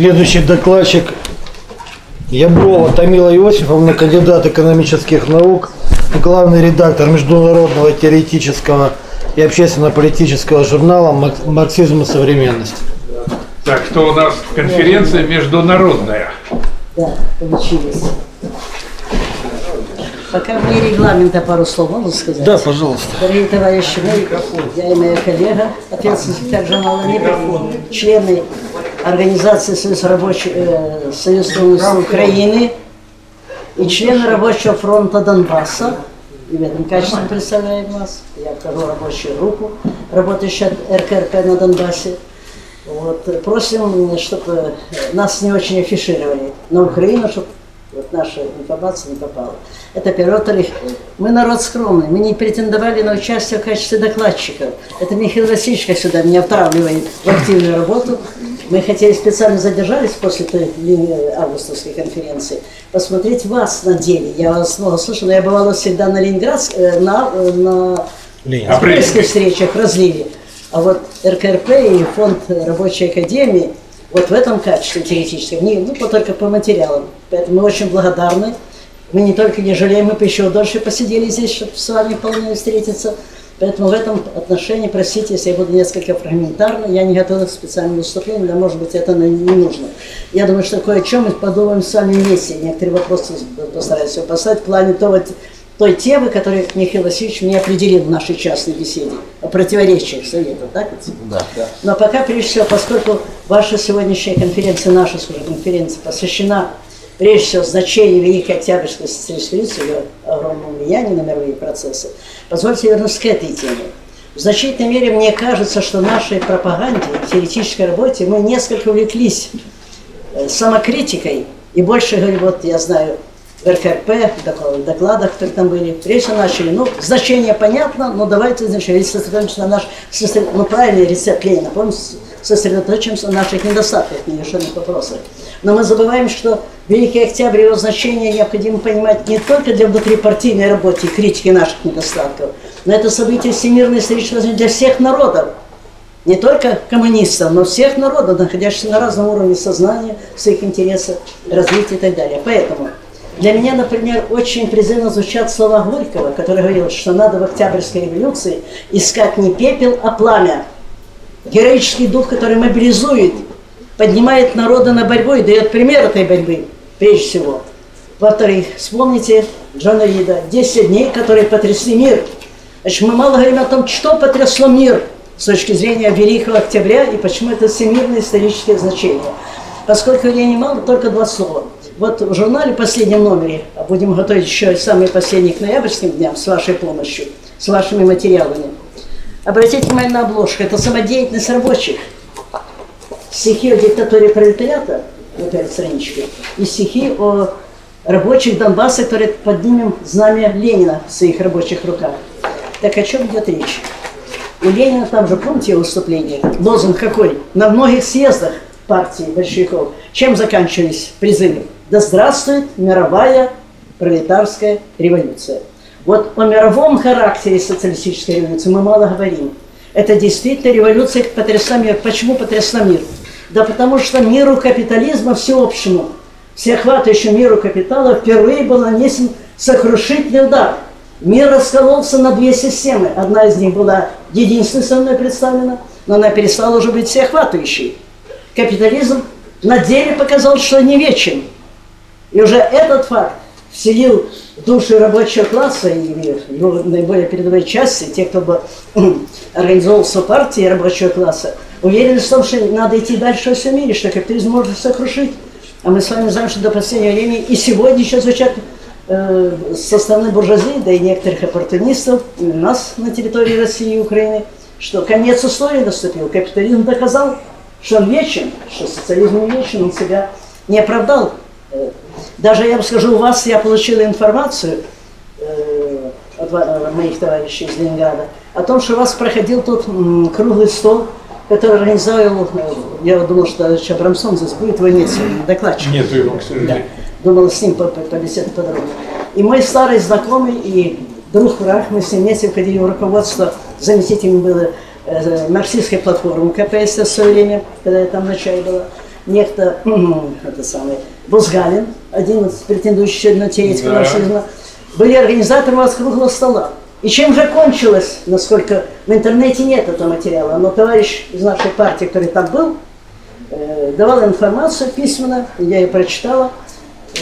Следующий докладчик Яброва Тамила Иосифовна, кандидат экономических наук, главный редактор международного теоретического и общественно-политического журнала «Мак- «Марксизм и современность». Так что у нас конференция международная. Да, получилось. Пока вне регламента пару слов могу сказать. Да, пожалуйста. Дорогие товарищи, мы, я и моя коллега, ответственный секретарь журнала «Микрофон», члены Организации Союз рабочих, э, Союз коммунистов Украины и члены Рабочего фронта Донбасса. И в этом качестве представляем вас. Я вхожу рабочую группу, работающую от РКРП на Донбассе. Вот, просим, чтобы нас не очень афишировали на Украину, чтобы вот наша информация не попала. Это первое. Во-вторых, мы народ скромный, мы не претендовали на участие в качестве докладчиков. Это Михаил Васильевич, сюда, меня втравливает в активную работу. Мы хотели специально задержались после той августовской конференции, посмотреть вас на деле. Я вас много слышал, но я бывала всегда на Ленинградск, э, на, э, на апрельских встречах разливе. А вот РКРП и фонд рабочей академии вот в этом качестве теоретическом, не, ну, по- только по материалам. Поэтому мы очень благодарны. Мы не только не жалеем, мы бы еще дольше посидели здесь, чтобы с вами вполне встретиться. Поэтому в этом отношении, простите, если я буду несколько фрагментарно, я не готова к специальному выступлению, да, может быть, это не нужно. Я думаю, что кое о чем мы подумаем с вами вместе. Некоторые вопросы постараюсь поставить в плане того, той темы, которую Михаил Васильевич мне определил в нашей частной беседе, о противоречиях Совета, так ведь? Да. Но пока, прежде всего, поскольку ваша сегодняшняя конференция, наша уже конференция, посвящена прежде всего значению Великой Октябрьской революции, ее огромному влиянию на мировые процессы, позвольте вернуться к этой теме. В значительной мере мне кажется, что нашей пропаганде, теоретической работе мы несколько увлеклись э, самокритикой и больше, говорю, вот я знаю, в РКРП, в док- докладах, которые там были, всего начали, ну, значение понятно, но давайте, значит, если на наш, ну, правильный рецепт Ленина, помню, с- сосредоточимся на наших недостатках, нерешенных вопросах. Но мы забываем, что Великий Октябрь, его значение необходимо понимать не только для внутрипартийной работы и критики наших недостатков, но это событие всемирной исторической для всех народов не только коммунистов, но всех народов, находящихся на разном уровне сознания, своих интересов, развития и так далее. Поэтому для меня, например, очень призывно звучат слова Горького, который говорил, что надо в Октябрьской революции искать не пепел, а пламя. Героический дух, который мобилизует, поднимает народа на борьбу и дает пример этой борьбы, прежде всего. Во-вторых, вспомните Джона Рида «10 дней, которые потрясли мир». Значит, мы мало говорим о том, что потрясло мир с точки зрения Великого Октября и почему это всемирное историческое значение. Поскольку я не мало, только два слова. Вот в журнале, последнем номере, а будем готовить еще самые последние к ноябрьским дням с вашей помощью, с вашими материалами. Обратите внимание на обложку. Это самодеятельность рабочих. Стихи о диктатуре пролетариата на первой страничке и стихи о рабочих Донбасса, которые поднимем знамя Ленина в своих рабочих руках. Так о чем идет речь? У Ленина там же, помните его выступление? Лозунг какой? На многих съездах партии большевиков. Чем заканчивались призывы? Да здравствует мировая пролетарская революция. Вот о мировом характере социалистической революции мы мало говорим. Это действительно революция потрясла мир. Почему потрясла мир? Да потому что миру капитализма всеобщему, всеохватывающему миру капитала впервые был нанесен сокрушительный удар. Мир раскололся на две системы. Одна из них была единственной представлена, но она перестала уже быть всеохватывающей. Капитализм на деле показал, что не вечен. И уже этот факт вселил души рабочего класса и его наиболее передовой части, те, кто бы организовывался партии рабочего класса, уверенность в том, что надо идти дальше во всем мире, что капитализм может сокрушить. А мы с вами знаем, что до последнего времени и сегодня еще звучат э, со стороны буржуазии, да и некоторых оппортунистов у нас на территории России и Украины, что конец истории наступил. Капитализм доказал, что он вечен, что социализм не вечен, он себя не оправдал. Даже, я вам скажу, у вас я получила информацию э, от э, моих товарищей из Ленинграда о том, что у вас проходил тут м, круглый стол, который организовал, э, я думал, что товарищ Абрамсон здесь будет, нет сегодня, докладчик. Нету его, к Да. сожалению. Думал с ним по- по- побеседовать подробно. И мой старый знакомый и друг враг, мы с ним вместе входили в руководство, заместителем было марксистской платформы КПСС в свое время, когда я там в начале была. Некто, это самый, Бузгалин, один из претендующих на теоретика Да. марксизма, были организатором у вас круглого стола. И чем же кончилось, насколько в интернете нет этого материала, но товарищ из нашей партии, который там был, э, давал информацию письменно, я ее прочитала.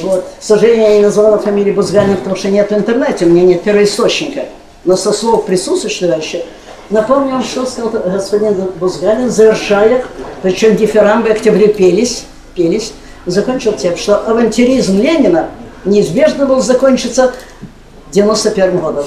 Вот. К сожалению, я не назвала фамилию Бузгалина, потому что нет в интернете, у меня нет первоисточника. Но со слов присутствующего товарища, напомню что сказал господин Бузгалин, завершая, причем дифирамбы октябре пелись, пелись, закончил тем, что авантюризм Ленина неизбежно был закончиться 91 годом.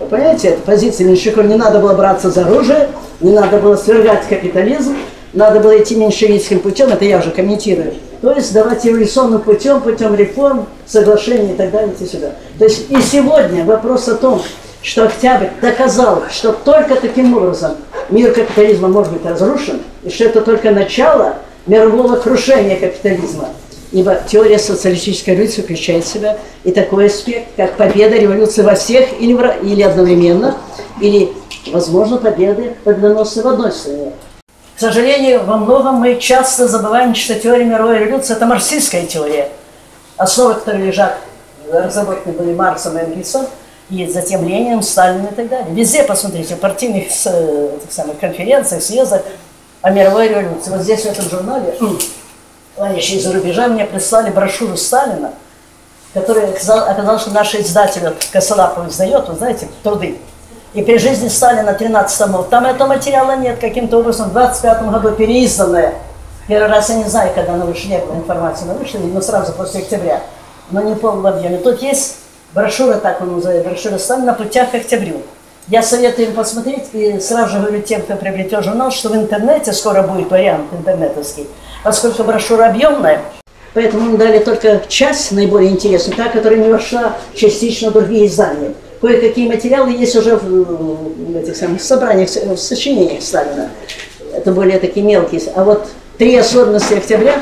Вы понимаете, это позиция Меньшикова, не надо было браться за оружие, не надо было свергать капитализм, надо было идти меньшевистским путем, это я уже комментирую. То есть давать революционным путем, путем реформ, соглашений и так далее, и сюда. То есть и сегодня вопрос о том, что Октябрь доказал, что только таким образом мир капитализма может быть разрушен, и что это только начало мирового крушения капитализма. Ибо теория социалистической революции включает в себя и такой аспект, как победа революции во всех или, или одновременно, или, возможно, победы победоносной в одной стране. К сожалению, во многом мы часто забываем, что теория мировой революции – это марксистская теория, основы которой лежат, разработаны были Марксом и Энгельсом, и затем Лениным, Сталиным и так далее. Везде, посмотрите, партийных самых конференциях, съездах о мировой революции. Вот здесь в этом журнале товарищи из-за рубежа мне прислали брошюру Сталина, который оказал, оказалось, что наш издатель вот, Косолапов издает, вы знаете, труды. И при жизни Сталина 13 томов. Там этого материала нет, каким-то образом в 25 году переизданное. Первый раз я не знаю, когда она вышла, не было информации, она вышла, но сразу после октября. Но не в полном объеме. Тут есть брошюра, так он называется, брошюра Сталина на путях к октябрю. Я советую им посмотреть и сразу же говорю тем, кто приобретет журнал, что в интернете скоро будет вариант интернетовский, поскольку брошюра объемная, Поэтому мы дали только часть наиболее интересную, та, которая не вошла частично в другие издания. Кое-какие материалы есть уже в, в этих самых собраниях, в сочинениях Сталина. Это более такие мелкие. А вот три особенности октября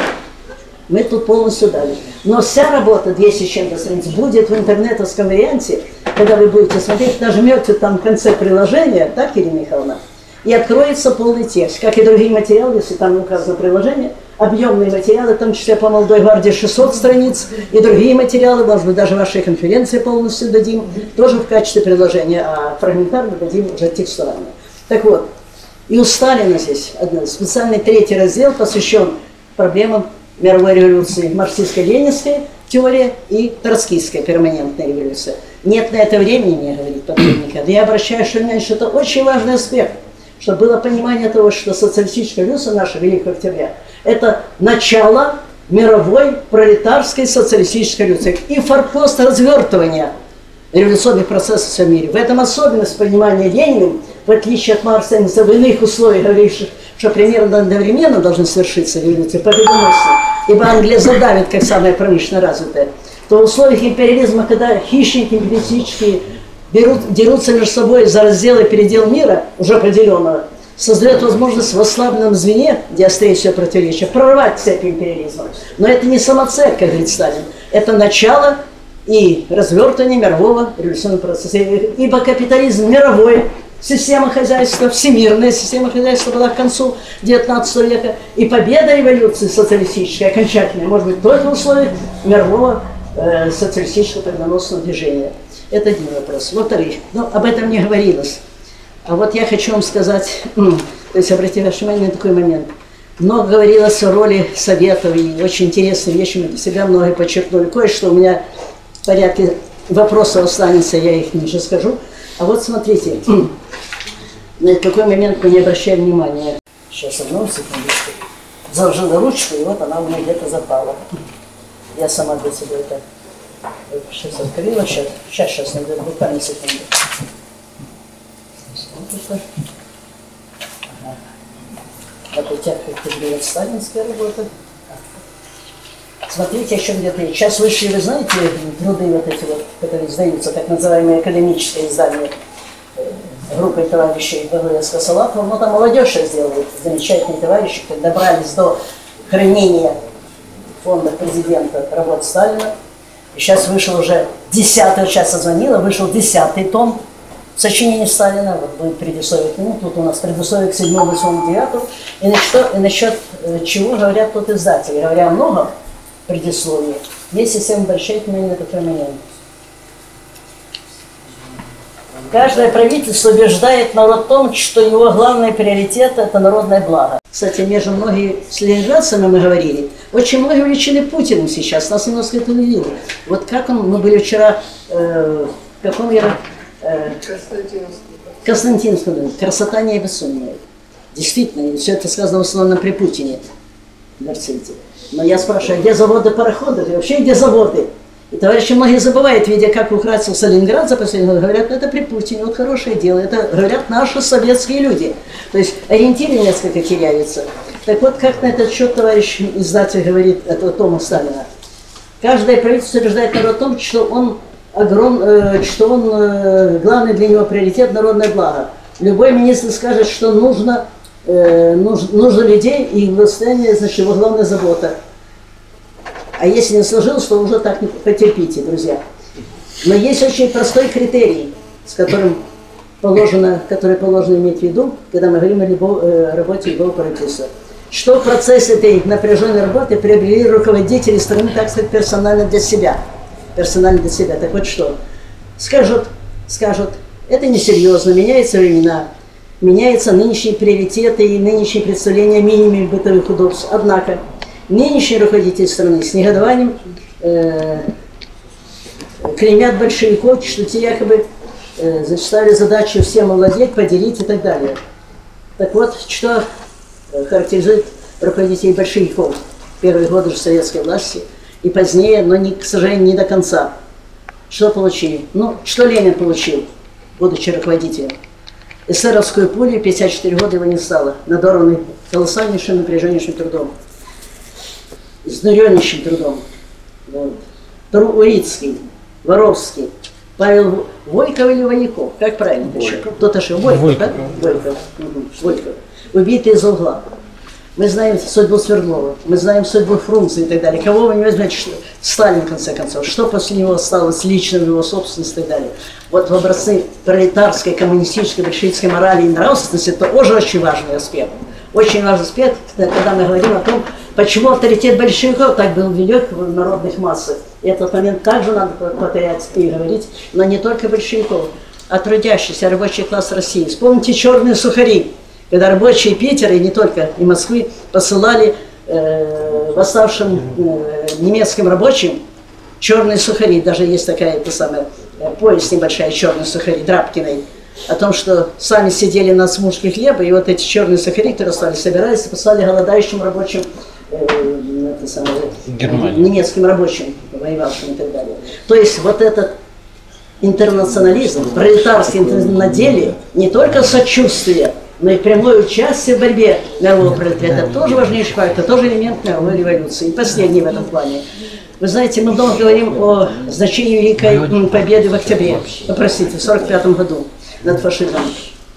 мы тут полностью дали. Но вся работа, 200 с чем-то страниц, будет в интернетовском варианте, когда вы будете смотреть, нажмете там в конце приложения, так, Ирина Михайловна, и откроется полный текст, как и другие материалы, если там указано приложение, объемные материалы, в том числе по «Молодой гвардии» 600 страниц, и другие материалы, может быть, даже вашей конференции полностью дадим, тоже в качестве приложения, а фрагментарно дадим уже текстуально. Так вот, и у Сталина здесь один специальный третий раздел посвящен проблемам мировой революции, марксистско-ленинской теория и троцкистская перманентная революция. Нет на это времени, мне говорит подводник. Но я внимание, что это очень важный аспект, чтобы было понимание того, что социалистическая революция наша Великого Октября – это начало мировой пролетарской социалистической революции и форпост развертывания революционных процессов в всем мире. В этом особенность понимания Лениным, в отличие от Маркса и в иных условиях, говоривших, что примерно одновременно должны совершиться революции победоносные, ибо Англия задавит как самая промышленно развитая, то в условиях империализма, когда хищники империалистические берут, дерутся между собой за раздел и передел мира, уже определенного, создает возможность в ослабленном звене, где острее все противоречия, прорвать цепь империализма. Но это не самоцель, как говорит Сталин, это начало и развертывание мирового революционного процесса. Ибо капитализм мировой, система хозяйства, всемирная система хозяйства была к концу XIX века, и победа революции социалистической, окончательная, может быть только в условиях мирового э, социалистического победоносного движения. Это один вопрос. Во-вторых, ну, об этом не говорилось. А вот я хочу вам сказать, то есть обратите ваше внимание на такой момент. Много говорилось о роли советов, и очень интересные вещи мы для себя многое подчеркнули. Кое-что у меня в порядке вопросов останется, я их ниже скажу. А вот смотрите, на какой момент мы не обращаем внимания. Сейчас одну секундочку. Заложила ручку, и вот она у меня где-то запала. Я сама для себя это сейчас открыла. Сейчас, сейчас, сейчас, найду, буквально секунду. Ага. На путях как говорят, сталинская работа. Смотрите, еще где-то есть. Сейчас вышли, вы знаете, труды вот эти вот, которые издаются, так называемые академические издания э, группой товарищей Багрия Скосолапова. Ну, там молодежь их сделали, замечательные товарищи, которые добрались до хранения фонда президента работ Сталина. И сейчас вышел уже десятый, сейчас я звонила, вышел десятый том в сочинении Сталина, вот будет предисловие к нему, тут у нас предисловие к 7, 8, 9, и насчет, и насчет э, чего говорят тут издатели. Говоря много предисловий, есть система больших мнений, которые меня Каждое правительство убеждает народ в том, что его главный приоритет – это народное благо. Кстати, между многими с ленинградцами мы говорили, очень многие увлечены Путиным сейчас, нас немножко это удивило. Вот как он, мы были вчера, э, в каком я... Э, Константиновском. Красота необъяснимая. Действительно, все это сказано в основном при Путине, Мерците. Но я спрашиваю, где заводы пароходов и вообще где заводы? И товарищи многие забывают, видя, как украсился Сталинград за последние годы, говорят, это при Путине, вот хорошее дело. Это говорят наши советские люди. То есть ориентиры несколько теряются. Так вот, как на этот счет товарищ издатель говорит, этого Тома Сталина. Каждое правительство убеждает народ в том, что он, огром, э, что он э, главный для него приоритет – народное благо. Любой министр скажет, что нужно, э, нужно, нужно людей и восстание, значит, его главная забота – а если не сложилось, то уже так не потерпите, друзья. Но есть очень простой критерий, с которым положено, который положено иметь в виду, когда мы говорим о любой, э, работе любого правительства. Что в процессе этой напряженной работы приобрели руководители страны, так сказать, персонально для себя. Персонально для себя. Так вот что? Скажут, скажут, это несерьезно, меняются времена, меняются нынешние приоритеты и нынешние представления о минимуме бытовых удобств. Однако, Нынешний руководитель страны с негодованием э, клеймят большевиков, что те якобы э, зачитали задачу всем овладеть, поделить и так далее. Так вот, что характеризует руководителей большевиков первые годы же советской власти и позднее, но, не, к сожалению, не до конца. Что получили? Ну, что Ленин получил, будучи руководителем? Эсеровскую пулю, 54 года его не стало, надорванный колоссальнейшим напряженнейшим трудом изнуреннейшим трудом. Вот. Труицкий, Воровский, Павел Войков или Вояков, как правильно? Кто-то что, Войков, Войков, да? Войков. Угу. Войков. Убитый из угла. Мы знаем судьбу Свердлова, мы знаем судьбу Фрунзе и так далее. Кого вы не возьмете, что... Сталин, в конце концов, что после него осталось лично в его собственности и так далее. Вот в образцы пролетарской, коммунистической, большевистской морали и нравственности это тоже очень важный аспект. Очень важный аспект, когда мы говорим о том, Почему авторитет большевиков так был велик в народных массах? И этот момент также надо повторять и говорить, но не только большевиков, а трудящийся рабочий класс России. Вспомните черные сухари, когда рабочие Питера и не только, и Москвы посылали э, восставшим э, немецким рабочим черные сухари. Даже есть такая это самая, э, повесть небольшая «Черные сухари» Драбкиной о том, что сами сидели на смужке хлеба, и вот эти черные сухари, которые стали собирались, послали голодающим рабочим э, это самое, немецким рабочим, воевавшим и так далее. То есть вот этот интернационализм, пролетарский на деле, не только сочувствие, но и прямое участие в борьбе мирового пролетариата, тоже важнейший факт, это тоже элемент мировой революции. И последний в этом плане. Вы знаете, мы много говорим о значении Великой Победы в октябре, ну, простите, в 1945 году над фашизмом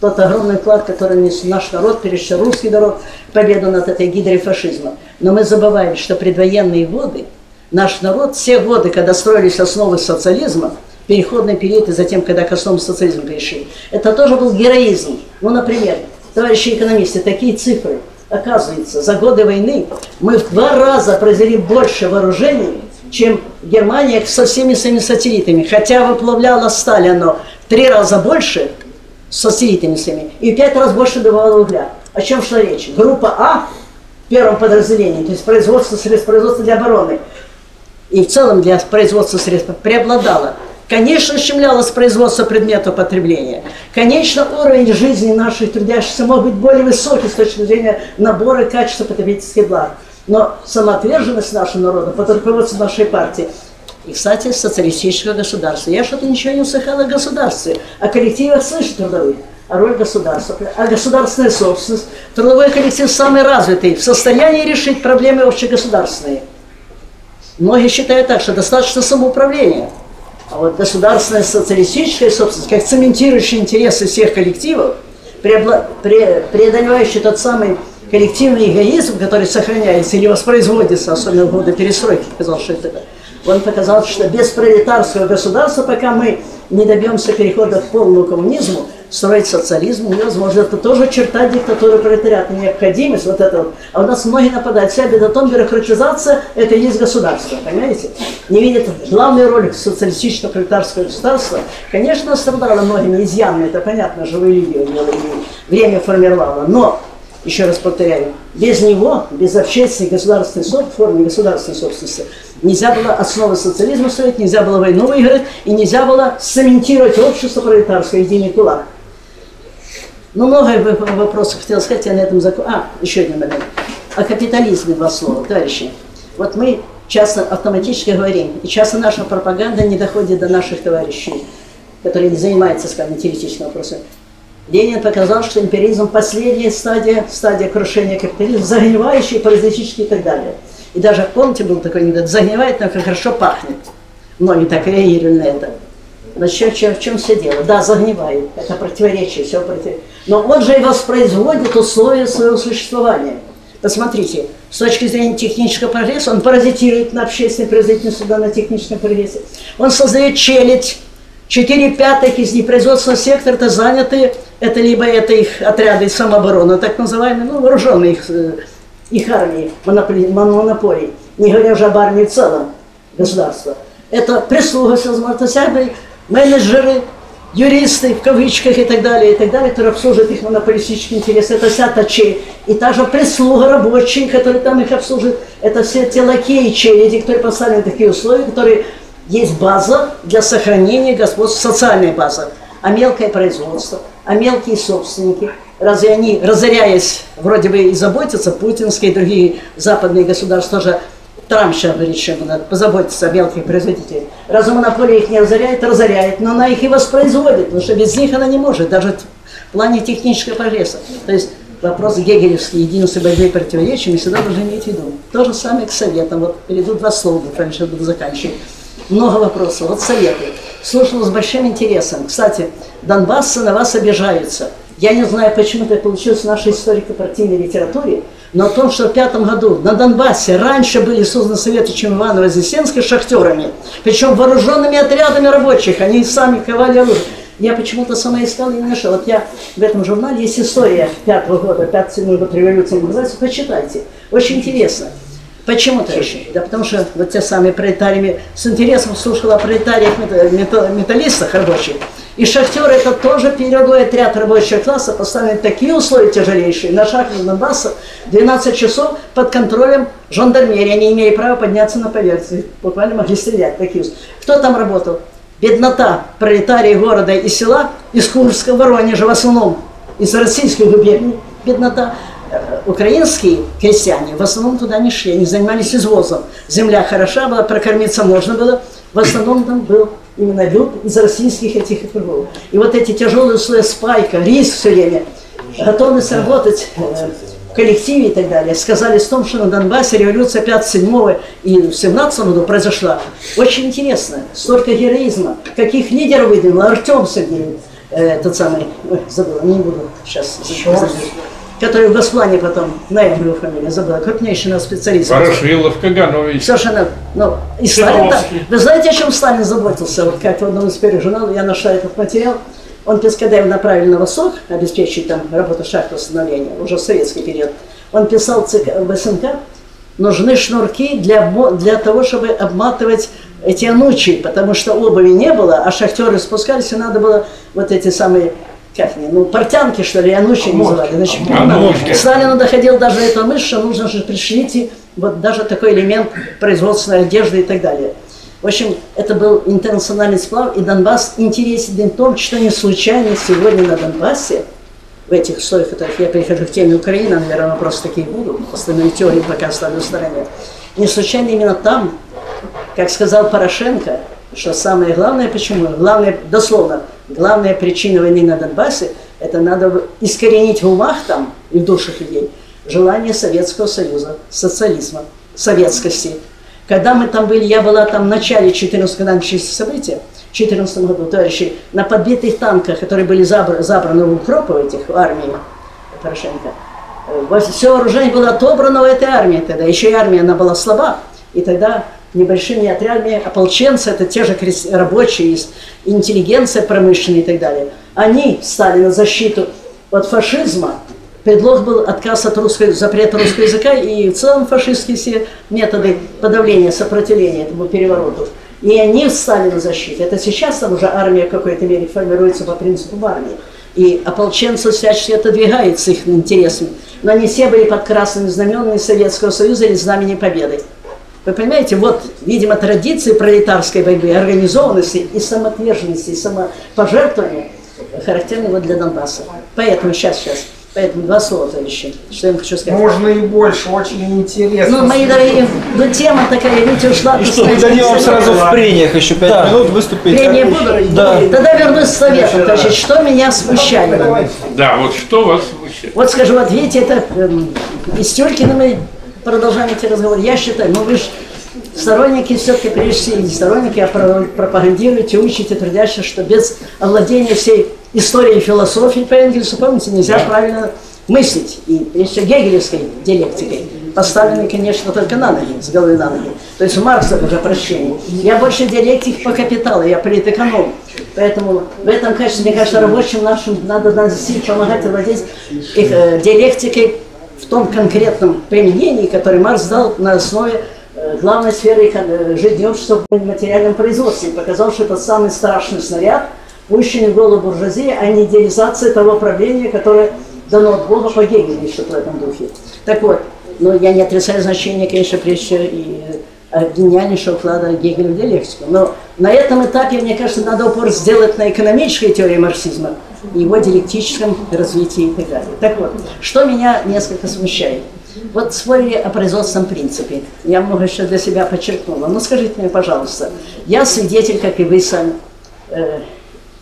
тот огромный вклад, который нес наш народ, всего русский народ, победу над этой гидрой фашизма. Но мы забываем, что предвоенные годы, наш народ, все годы, когда строились основы социализма, переходный период и затем, когда к основам социализма перешли, это тоже был героизм. Ну, например, товарищи экономисты, такие цифры. Оказывается, за годы войны мы в два раза произвели больше вооружений, чем Германия со всеми своими сателлитами. Хотя выплавляла сталь оно в три раза больше, со сателлитами своими, и в пять раз больше добывала угля. О чем шла речь? Группа А в первом подразделении, то есть производство средств, производство для обороны, и в целом для производства средств преобладала. Конечно, щемлялось производство предметов потребления. Конечно, уровень жизни наших трудящихся мог быть более высокий с точки зрения набора и качества потребительских благ. Но самоотверженность нашего народа под руководством нашей партии и, кстати, социалистического государства. Я что-то ничего не услыхала о государстве, о коллективах слышу трудовых, о роль государства, о государственной собственности. Трудовой коллектив самый развитый, в состоянии решить проблемы общегосударственные. Многие считают так, что достаточно самоуправления. А вот государственная социалистическая собственность, как цементирующая интересы всех коллективов, преодолевающий тот самый коллективный эгоизм, который сохраняется или воспроизводится, особенно в годы перестройки, показал, это он показал, что без пролетарского государства, пока мы не добьемся перехода к полному коммунизму, строить социализм невозможно. Это тоже черта диктатуры пролетариата, необходимость вот этого. А у нас многие нападают. Вся беда в том, бюрократизация – это и есть государство, понимаете? Не видят главную роль социалистического пролетарского государства. Конечно, страдало многими изъянами, это понятно, живые люди время формировало. Но еще раз повторяю, без него, без общественной государственной собственности, формы государственной собственности, нельзя было основы социализма строить, нельзя было войну выиграть, и нельзя было цементировать общество пролетарское, единый кулак. Ну, много вопросов хотел сказать, я на этом закончу. А, еще один момент. О капитализме два слова, товарищи. Вот мы часто автоматически говорим, и часто наша пропаганда не доходит до наших товарищей, которые не занимаются, скажем, теоретическим вопросом. Ленин показал, что империализм – последняя стадия, стадия крушения капитализма, загнивающий, паразитический и так далее. И даже, помните, был такой анекдот, загнивает, но как хорошо пахнет. Многие так реагировали на это. Значит, в чем, в чем все дело? Да, загнивает, это противоречие, все против. Но он же и воспроизводит условия своего существования. Посмотрите, с точки зрения технического прогресса, он паразитирует на общественной производительности, да, на техническом прогрессе. Он создает челядь, Четыре пятых из непроизводственного сектора это заняты, это либо это их отряды самообороны, так называемые, ну, вооруженные их, э, их армии, монополий, не говоря уже об армии в целом государства. Это прислуга всевозможных, всякие менеджеры, юристы, в кавычках и так далее, и так далее, которые обслуживают их монополистические интересы. Это вся та челядь. И та же прислуга рабочие, которые там их обслуживают. Это все те лакеи челяди, которые поставлены такие условия, которые есть база для сохранения господства, социальная база, а мелкое производство, а мелкие собственники, разве они, разоряясь, вроде бы и заботятся, путинские и другие западные государства сейчас говорит, что надо позаботиться о мелких производителях. Разве монополия их не разоряет? Разоряет, но она их и воспроизводит, потому что без них она не может, даже в плане технического прогресса. То есть вопрос гегелевский, единство борьбы и противоречия мы всегда должны иметь в виду. То же самое к советам. Вот перейду два слова, раньше буду заканчивать много вопросов. Вот советы. Слушала с большим интересом. Кстати, Донбассы на вас обижаются. Я не знаю, почему это получилось в нашей историко-партийной литературе, но о том, что в пятом году на Донбассе раньше были созданы советы, чем Иваново Вознесенской, шахтерами, причем вооруженными отрядами рабочих, они сами ковали оружие. Я почему-то сама искала и не нашла. Вот я в этом журнале есть история пятого года, пятый год революции, называется, почитайте. Очень интересно. Почему так? Да потому что вот те самые пролетарии, с интересом слушала о пролетариях металлистах рабочих. И шахтеры это тоже передовой отряд рабочего класса, поставлены такие условия тяжелейшие. На шахте Донбасса 12 часов под контролем жандармерии, они имея права подняться на поверхность. Буквально могли стрелять. Такие. Кто там работал? Беднота пролетарии города и села, из Курска, Воронежа в основном, из российских губерний. Беднота. Украинские крестьяне в основном туда не шли, они занимались извозом. Земля хороша была, прокормиться можно было. В основном там был именно люд из российских этих округов. И вот эти тяжелые условия спайка, риск все время, готовность работать э, в коллективе и так далее, сказались в том, что на Донбассе революция 57 и в 17 году произошла. Очень интересно, столько героизма. Каких лидеров выдвинул Артем Сергеев, э, тот самый, забыл, не буду сейчас забыть который в Госплане потом, на его фамилию забыла, крупнейший наш специалист. Ворошилов, Каганович. Совершенно, ну, и Сталин, да. Вы знаете, о чем Сталин заботился? Вот как в одном из первых журналов я нашла этот материал. Он, когда его направили на Восток, обеспечить там работу шахты восстановления, уже в советский период, он писал ЦК, в СНК, нужны шнурки для, для того, чтобы обматывать эти анучи, потому что обуви не было, а шахтеры спускались, и надо было вот эти самые как они, ну, портянки, что ли, анучи называли. Значит, Анучки. Сталину доходил даже эта мысль, что нужно же пришлите вот даже такой элемент производственной одежды и так далее. В общем, это был интернациональный сплав, и Донбасс интересен в том, что не случайно сегодня на Донбассе, в этих условиях, которых я перехожу к теме Украины, наверное, вопросы такие будут, остальные теории пока оставлю в стороне. Не случайно именно там, как сказал Порошенко, что самое главное, почему? Главное, дословно, главная причина войны на Донбассе, это надо искоренить в умах там и в душах людей желание Советского Союза, социализма, советскости. Когда мы там были, я была там в начале 14 когда начались события, в 14 году, товарищи, на подбитых танках, которые были забраны, забраны в Укропово, этих в армии Порошенко, э, все вооружение было отобрано в этой армии тогда, еще и армия, она была слаба, и тогда небольшими отрядами. Ополченцы – это те же рабочие, интеллигенция промышленная и так далее. Они стали на защиту от фашизма. Предлог был отказ от русского, запрета русского языка и в целом фашистские все методы подавления, сопротивления этому перевороту. И они встали на защиту. Это сейчас там уже армия в какой-то мере формируется по принципу армии. И ополченцы всячески отодвигаются их интересами. Но они все были под красными знаменами Советского Союза или знамени Победы. Вы понимаете, вот, видимо, традиции пролетарской борьбы, организованности и самоотверженности, и самопожертвования характерны вот для Донбасса. Поэтому сейчас, сейчас. Поэтому два слова, товарищи. Что я вам хочу сказать? Можно и больше, очень интересно. Ну, мои дорогие, ну тема такая, видите, ушла. И что, мы дадим вам сразу в прениях еще пять Да. минут выступить. Прения буду? Да. Тогда вернусь к совету. Значит, что меня смущает? Да, вот что вас смущает? Вот скажу, вот видите, это эм, и с Тюркиным мы продолжаем эти разговоры. Я считаю, ну вы же сторонники все-таки, прежде всего, не сторонники, а про- пропагандируете, учите трудящихся, что без овладения всей историей и философией по Энгельсу, помните, нельзя правильно мыслить. И прежде всего гегелевской диалектикой, поставленной, конечно, только на ноги, с головы на ноги. То есть у Маркса уже прощение. Я больше диалектик по капиталу, я политэконом. Поэтому в этом качестве, мне кажется, рабочим нашим надо наносить, помогать владеть их э, диалектикой в том конкретном применении, который Маркс дал на основе э, главной сферы э, жизни общества в материальном производстве. Показал, что это самый страшный снаряд, пущенный в голову буржуазии, а не идеализация того правления, которое дано от Бога по Гегелю, что-то в этом духе. Так вот, но я не отрицаю значение, конечно, прежде и э, гениальнейшего вклада Гегеля в диалектику. Но на этом этапе, мне кажется, надо упор сделать на экономической теории марксизма, его диалектическом развитии и так далее. Так вот, что меня несколько смущает. Вот спорили о производственном принципе. Я много еще для себя подчеркнула. Ну скажите мне, пожалуйста, я свидетель, как и вы сами, э,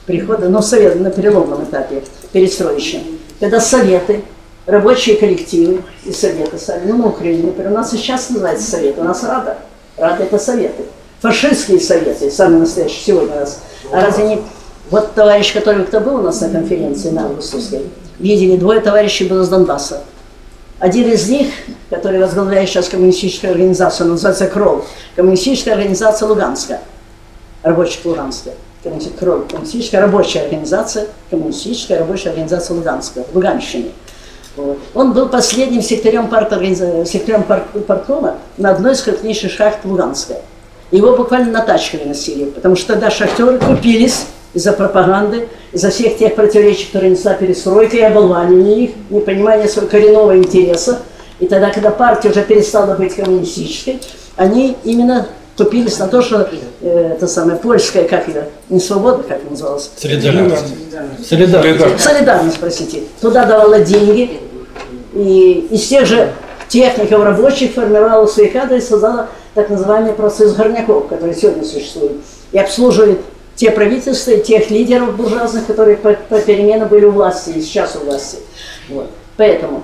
прихода, ну, совет на переломном этапе, перестроечном, когда советы, рабочие коллективы и советы сами, ну, Украине, например, у нас сейчас называется совет, у нас Рада, Рада это советы, фашистские советы, самые настоящие сегодня у нас. А разве не... Вот товарищ, который кто был у нас на конференции на Августовской, видели, двое товарищей было с Донбасса. Один из них, который возглавляет сейчас коммунистическую организацию, называется КРОЛ, коммунистическая организация Луганска, рабочих Луганска. КРОЛ, коммунистическая рабочая организация, коммунистическая рабочая организация Луганска, в Луганщине. Вот. Он был последним секретарем, парторганиза- секретарем пар- парткома на одной из крупнейших шахт Луганска. Его буквально на тачке выносили, потому что тогда шахтеры купились из-за пропаганды, из-за всех тех противоречий, которые несла перестройка, и оболванивания их, непонимания своего коренного интереса. И тогда, когда партия уже перестала быть коммунистической, они именно тупились на то, что э, это самое польское, как ее, не свобода, как это называлось, Солидарность. Солидарность. солидарность, простите, туда давала деньги, и из тех же техников рабочих формировала свои кадры и создала так называемый процесс горняков, который сегодня существует, и обслуживает те правительства тех лидеров буржуазных, которые по, по переменам были у власти и сейчас у власти. Вот. Поэтому,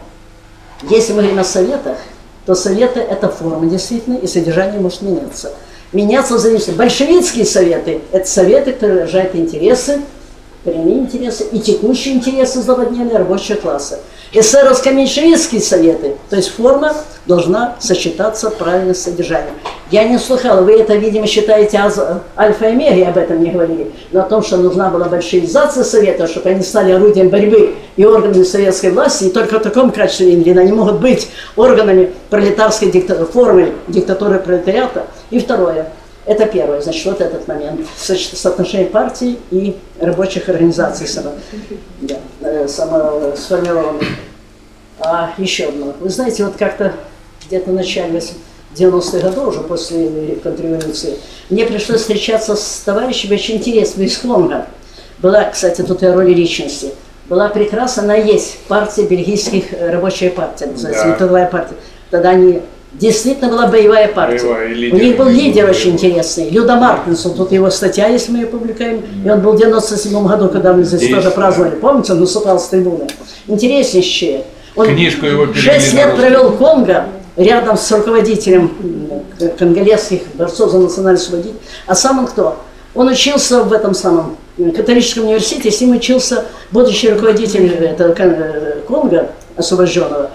если мы говорим о советах, то советы – это форма действительно, и содержание может меняться. Меняться в зависимости. Большевистские советы – это советы, которые выражают интересы, коренные интересы и текущие интересы злободневного рабочего класса. Эсеровско-меньшевистские советы, то есть форма должна сочетаться правильно с содержанием. Я не слыхала, вы это, видимо, считаете альфа и омегой, об этом не говорили, но о том, что нужна была большевизация советов, чтобы они стали орудием борьбы и органами советской власти, и только в таком качестве именно они могут быть органами пролетарской дикта- формы диктатуры пролетариата. И второе, это первое, значит, вот этот момент, соотношение партий и рабочих организаций. Да, э, само- сформированных. А еще одно. Вы знаете, вот как-то где-то в начале 90-х годов, уже после контрреволюции, мне пришлось встречаться с товарищами очень интересными из Конго. Была, кстати, тут и роли личности. Была прекрасна, она есть, партия бельгийских, э, рабочая партия, называется, Да. трудовая партия. Тогда они действительно была боевая партия. Боевая, и У лидер них был лидер боевой. очень интересный, Люда Мартинсон, тут его статья есть, мы ее публикуем, и он был в 97 году, когда мы здесь тоже праздновали, помните, он выступал с трибуны. Интереснейший человек. Он Книжку его перевели шесть на лет русский. провел в Конго, рядом с руководителем конголезских борцов за национальное освободительность. А сам он кто? Он учился в этом самом католическом университете, с ним учился будущий руководитель этого Кон- э, Конго освобожденного.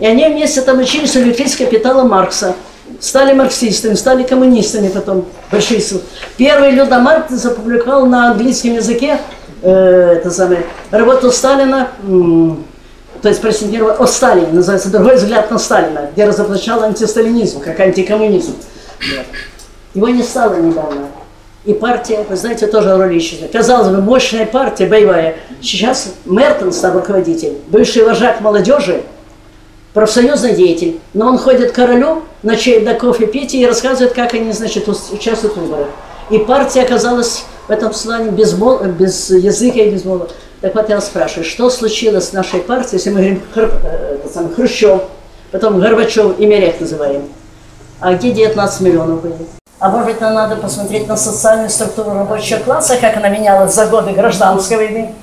И они вместе там учились у Литвийского капитала Маркса. стали марксистами, стали коммунистами потом, большевистами. Первый Люда Маркс опубликовал на английском языке э, это самое, работу Сталина, то есть презентировал о Сталине, называется «Другой взгляд на Сталина», где разоблачал антисталинизм, как антикоммунизм. Его не стало недавно. И партия, вы знаете, тоже роль ищет. Казалось бы, мощная партия, боевая. Сейчас Мертон стал руководитель, бывший вожак молодежи, профсоюзный деятель. Но он ходит к королю на чай до кофе пить и рассказывает, как они, значит, участвуют в выборах. И партия оказалась в этом плане без, мол- без языка и без мола. Так вот я вас спрашиваю, что случилось с нашей партией, если мы говорим Хр- э, этот самый Хрущев, потом Горбачев и Мерех называем. А где 19 миллионов были? А может быть, нам надо посмотреть на социальную структуру рабочего класса, как она менялась за годы гражданской войны,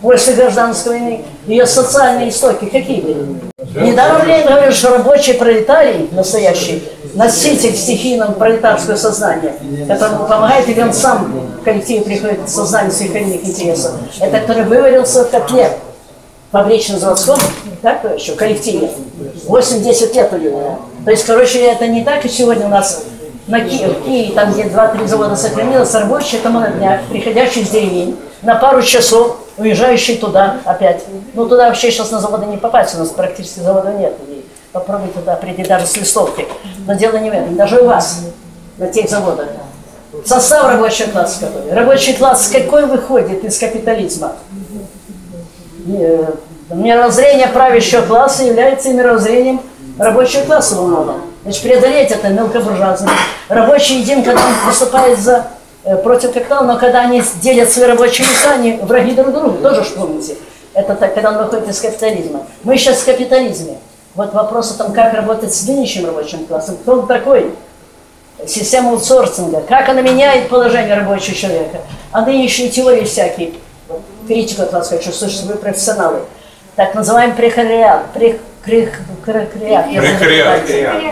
после гражданской войны, ее социальные истоки какие были? Недаром Ленин говорил, что рабочий пролетарий, настоящий, носитель стихийного пролетарского сознания, которому помогает, или он сам в коллективе приходит к сознанию своих интересов, это который вывалился в котле, фабрично-заводском, так еще, коллективе. 8-10 лет у него. То есть, короче, это не так, и сегодня у нас на Киеве, там, где 2-3 завода сохранилось, рабочие это молодняк, приходящий из деревень, на пару часов, уезжающий туда опять. Ну, туда вообще сейчас на заводы не попасть, у нас практически завода нет. И попробуй туда прийти даже с листовки. Но дело не в этом, даже у вас, на тех заводах. Состав рабочего класса какой? Рабочий класс какой выходит из капитализма? Э, мировоззрение правящего класса является мировоззрением рабочего класса во. Значит, преодолеть это мелкобуржуазно. Рабочий един, когда он выступает за, против капитала, но когда они делят свои рабочие места, они враги друг другу, тоже помните. Это так, когда он выходит из капитализма. Мы сейчас в капитализме. Вот вопрос о том, как работать с нынешним рабочим классом. Кто он такой? Система аутсорсинга. Как она меняет положение рабочего человека. А нынешние теории всякие. Вот Критику от вас хочу слышать, вы профессионалы. Так называемый прекариат. Прекариат.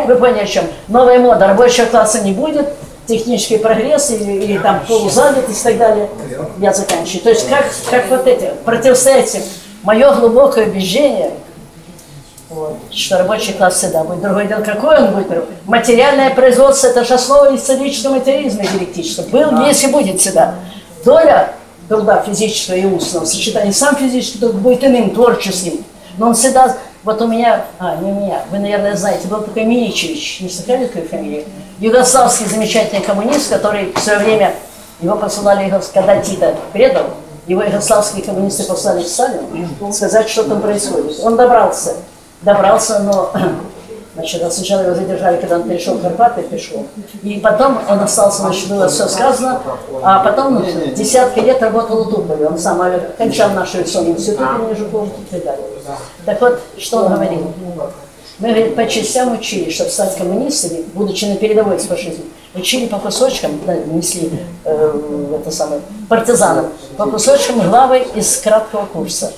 Вы поняли о чем. Новая мода. Рабочего класса не будет. Технический прогресс или, или там полузанятость и так далее. Я заканчиваю. То есть как, как вот эти противостоять им. Мое глубокое убеждение, вот, что рабочий класс всегда будет. Другое дело, какой он будет. Материальное производство – это же основа исторического материализма диалектического. Был, есть и будет всегда. Доля труда физического и устного в сочетании сам физический труд будет иным, творческим. Но он всегда, вот у меня, а, не у меня, вы, наверное, знаете, был такой Миничевич, не слыхали такой фамилии? Югославский замечательный коммунист, который в свое время, его посылали, когда Тита предал, его югославские коммунисты послали к Сталину сказать, что там происходит. Он добрался, добрался, но Значит, сначала его задержали, когда он перешел в Карпаты, пришел. И потом он остался, значит, было все сказано. А потом ну, десятки лет работал у Туполя. Он сам кончал наш авиационный институт имени Жукова и так далее. Так вот, что он говорил? Мы, говорит, по частям учили, чтобы стать коммунистами, будучи на передовой с фашизмом. Учили по кусочкам, да, несли э, это самое, партизанам, по кусочкам главы из краткого курса.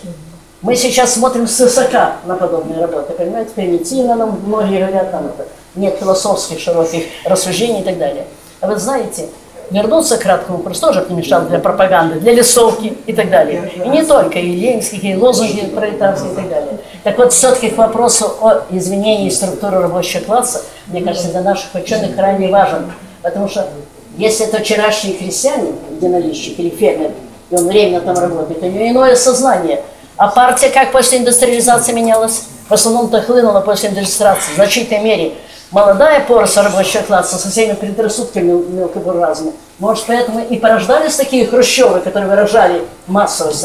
Мы сейчас смотрим свысока на подобные работы, понимаете, примитивно нам многие говорят, там это, нет философских широких рассуждений и так далее. А вы знаете, вернуться к краткому курсу тоже не мешало для пропаганды, для листовки и так далее. И не только, и ленинских, и лозунги пролетарские и так далее. Так вот, все-таки к вопросу о изменении структуры рабочего класса, мне кажется, для наших ученых крайне важен. Потому что если это вчерашний крестьянин, единолищик или фермер, и он временно там работает, у него иное сознание – а партия как после индустриализации менялась? В основном-то хлынула после индустриализации в значительной мере. Молодая поросль рабочего класса со всеми предрассудками мелкобуржуазными. Может, поэтому и порождались такие хрущевы, которые выражали массовость.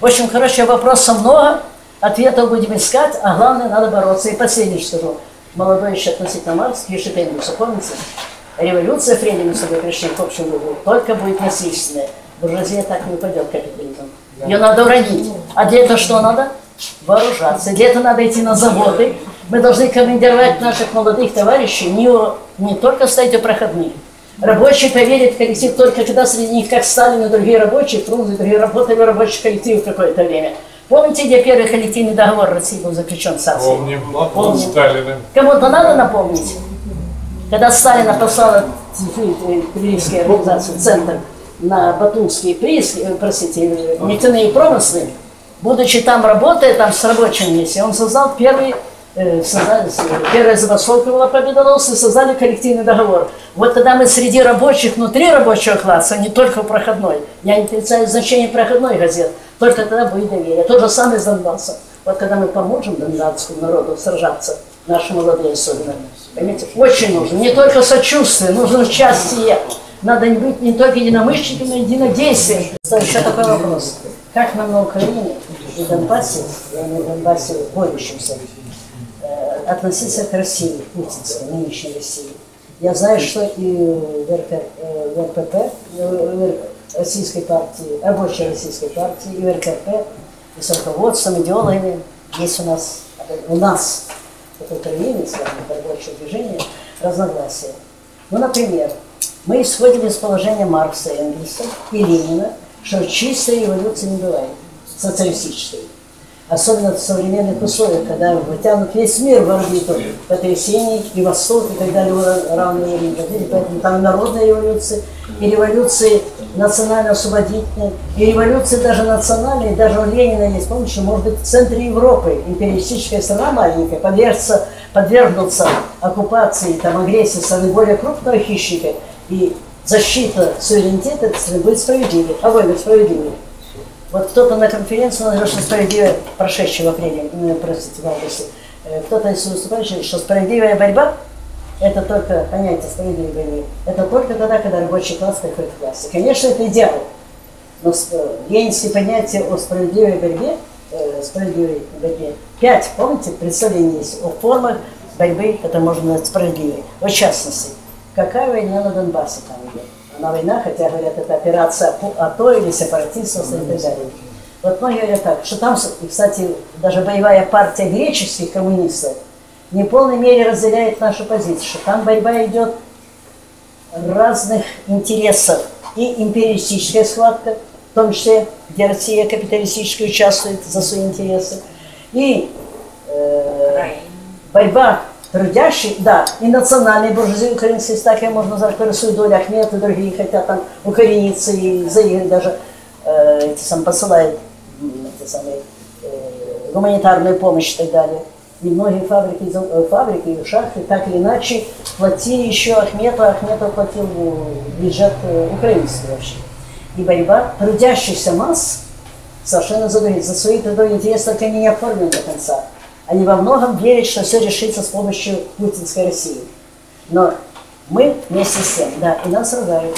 В общем, короче, вопросов много, ответов будем искать, а главное, надо бороться. И последнее скажу. Молодой еще относительно Маркс пишет Энгельсу, помните? Революция Фредин с пришли к общему выводу, только будет насильственная. Буржуазия так не упадет капитализм. Ее надо уронить. А для этого что надо? Вооружаться. Для этого надо идти на заводы. Мы должны командировать наших молодых товарищей не, не только стоять у проходных. Рабочие поверят в коллектив только когда среди них, как Сталин и другие рабочие, трудные, другие работали в рабочих коллективах какое-то время. Помните, где первый коллективный договор России был заключен с Австрией? Помним. Помним. Сталина. Кому-то надо напомнить? Когда Сталина послала Тбилисская организация, центр, на Батумские прииски, э, простите, нефтяные промыслы, будучи там работая, там с рабочим месте, он создал первый э, создали, первая забастовка была победоносной, создали коллективный договор. Вот когда мы среди рабочих, внутри рабочего класса, не только проходной, я не отрицаю значение проходной газет, только тогда будет доверие. То же самое с Донбассом. Вот когда мы поможем донбасскому народу сражаться, наши молодые особенно, понимаете, очень нужно. Не только сочувствие, нужно участие. Надо быть не только единомышленниками, но и единодействием. Еще такой вопрос. Как нам на Украине и Донбассе, я не Донбассе борющимся, э, относиться к России, путинской, нынешней России? Я знаю, что и в, э, в РПП, э, в Российской партии, рабочей Российской партии, и в РКП, и с руководством, идеологами, есть у нас, у нас, как Украине, с вами, рабочее движение, разногласия. Ну, например, мы исходим из положения Маркса, Энгельса и Ленина, что чистой революции не бывает, социалистической. Особенно в современных условиях, когда вытянут весь мир в орбиту потрясений и Восток и так далее равные уровень. Поэтому там народные революции, и революции национально-освободительные, и революции даже национальные, даже у Ленина есть, помните, может быть, в центре Европы империалистическая страна маленькая подвергнется, подвергнуться оккупации, там, агрессии страны более крупного хищника, и защита суверенитета будет справедливой, а войны справедливой. Вот кто-то на конференции назвал, что справедливая, прошедшая в апреле, ну, простите, в августе, э, кто-то из выступающих, что справедливая борьба – это только понятие справедливой борьбы. Это только тогда, когда рабочий класс приходит к власти. Конечно, это идеал. Но ленинские понятия о справедливой борьбе, э, справедливой борьбе, пять, помните, представления есть о формах борьбы, это можно назвать справедливой. В частности, какая война на Донбассе там идет? на война, хотя говорят, это операция АТО или сепаратистов и так далее. Вот многие говорят так, что там, кстати, даже боевая партия греческих коммунистов не в полной мере разделяет нашу позицию, что там борьба идет разных интересов. И империалистическая схватка, в том числе, где Россия капиталистически участвует за свои интересы, и э, борьба трудящие, да, и национальные буржуазии украинские, так я можно назвать, которые свою долю Ахмед и другие хотят там укорениться и заиграть даже, э, эти сам посылают эти самые, э, гуманитарную помощь и так далее. И многие фабрики, э, фабрики и шахты так или иначе платили еще Ахмету, а Ахмету платил бюджет э, украинский вообще. И борьба трудящихся масс совершенно за, за свои трудовые интересы, только они не оформлены до конца. Они во многом верят, что все решится с помощью путинской России. Но мы вместе с тем, да, и нас ругают,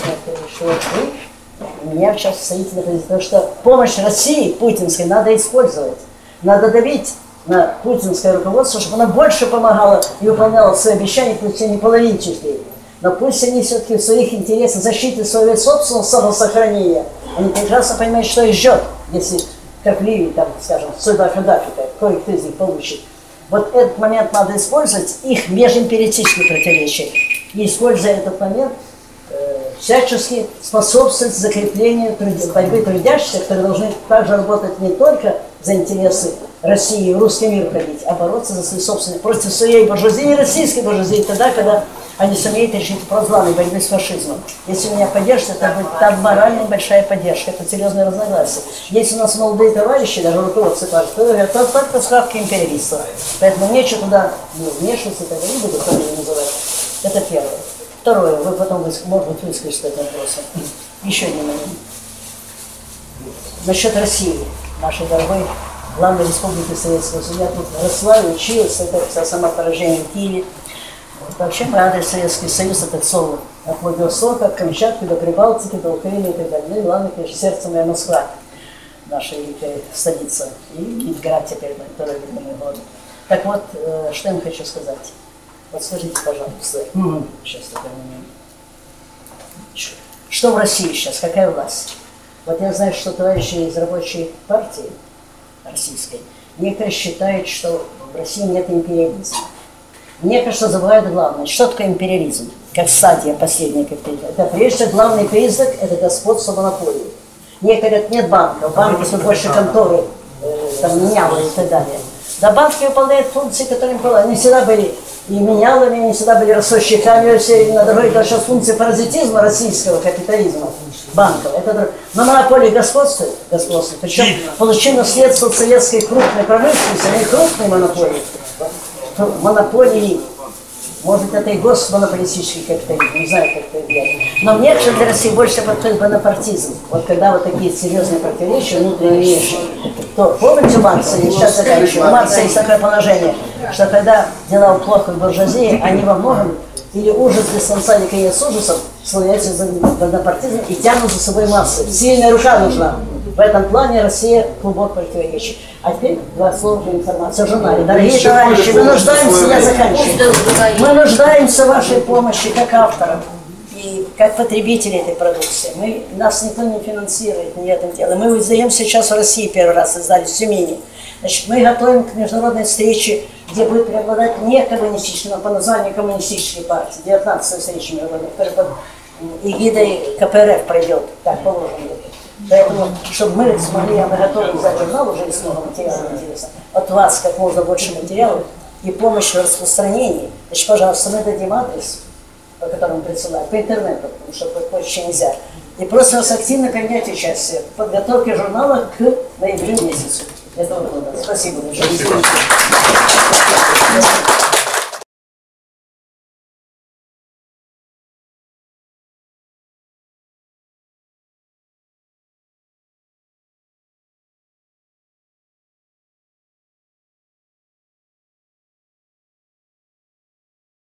что вы, меня сейчас позиции, потому что помощь России путинской надо использовать. Надо давить на путинское руководство, чтобы оно больше помогало и выполняло свои обещания, пусть они половинчатые. Но пусть они все-таки в своих интересах защиты своего собственного самосохранения, они прекрасно понимают, что их ждет, если как в Ливии, там, скажем, сюда Каддафи, кое-кто из них получит. Вот этот момент надо использовать, их межимпериотические противоречия. И используя этот момент, э, всячески способствовать закреплению борьбы трудящихся, которые должны также работать не только за интересы России и русский мир ходить, а бороться за свои собственные, против своей буржуазии российской буржуазии, тогда, когда они сумеют решить главной борьбы с фашизмом. Если меня поддержат, это будет там моральная большая поддержка, это серьезное разногласие. Если у нас молодые товарищи, даже руководство партии, то говорят, это только схватки империалистов. Поэтому нечего туда не вмешиваться, тогда не буду фамилию называть. Это первое. Второе, вы потом, может быть, выскажете этим вопросом. Еще один момент. Насчет России, нашей дорогой главной республики Советского Союза. Я тут росла и училась, это самопоражение в Киеве. Вообще мы адрес Советский Союз это целый. От Владивостока, от Камчатки до Прибалтики, до Украины и так далее. Ну и главное, конечно, сердце моя Москва, наша великая столица. И Ленинград теперь, на второй любимый город. Так вот, э, что я вам хочу сказать. Вот скажите, пожалуйста, сейчас такой момент. Что в России сейчас? Какая власть? Вот я знаю, что товарищи из рабочей партии российской, некоторые считают, что в России нет империализма. Мне кажется, забывают главное. Что такое империализм? Как стадия последняя капитализма. Это прежде главный признак – это господство монополии. Некоторые говорят, нет банков, банки тут больше конторы, э, там, менялы и так далее. Да банки выполняют функции, которые им было. Они всегда были и менялами, они всегда были ростовщиками, все на другой даже функции паразитизма российского капитализма банков. Это на монополии господствует, господствует. Причем получили наследство советской крупной промышленности, они крупные монополии монополии, может, это и госмонополистический капитализм, не знаю, как это объяснить. Но мне, что для России больше подходит бонапартизм. Вот когда вот такие серьезные противоречия внутренние вещи, то помните Маркса, я сейчас заканчиваю, у Маркса есть такое положение, что когда дела плохо в буржуазии, они во многом или ужас без конца не конец ужасов, славяются за бонапартизм и тянут за собой массы. Сильная рука нужна. В этом плане Россия глубоко противоречит. А теперь два слова для информации о журнале. Дорогие товарищи, мы нуждаемся, я заканчиваю. Мы нуждаемся в вашей помощи как авторов и как потребители этой продукции. Мы, нас никто не финансирует, не это дело. Мы издаем сейчас в России первый раз, издали в Тюмени. Значит, мы готовим к международной встрече, где будет преобладать не коммунистическая, но по названию коммунистической партии. 19 встреча международная, которая под эгидой КПРФ пройдет, так положено. Поэтому, чтобы мы смогли, а готовы издать журнал, уже есть много материалов интересного, от вас как можно больше материалов и помощь в распространении. Значит, пожалуйста, мы дадим адрес, по которому присылать, по интернету, потому что позже нельзя. И просим вас активно принять участие в подготовке журнала к ноябрю месяцу этого года. Спасибо большое.